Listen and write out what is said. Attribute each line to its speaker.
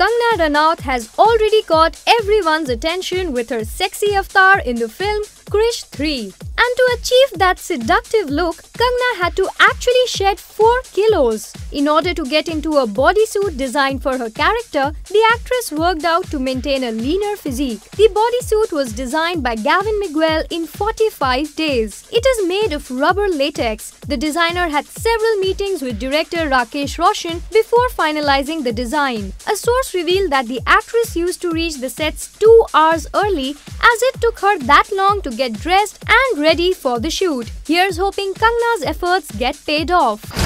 Speaker 1: Kangana Ranaut has already caught everyone's attention with her sexy avatar in the film Krrish 3. And to achieve that seductive look, Kangana had to actually shed 4 kilos. In order to get into a bodysuit designed for her character, the actress worked out to maintain a leaner physique. The bodysuit was designed by Gavin Miguel in 45 days. It is made of rubber latex. The designer had several meetings with director Rakesh Roshan before finalizing the design. A source revealed that the actress used to reach the sets 2 hours early as it took her that long to get dressed and ready for the shoot. Here's hoping Kangana's efforts get paid off.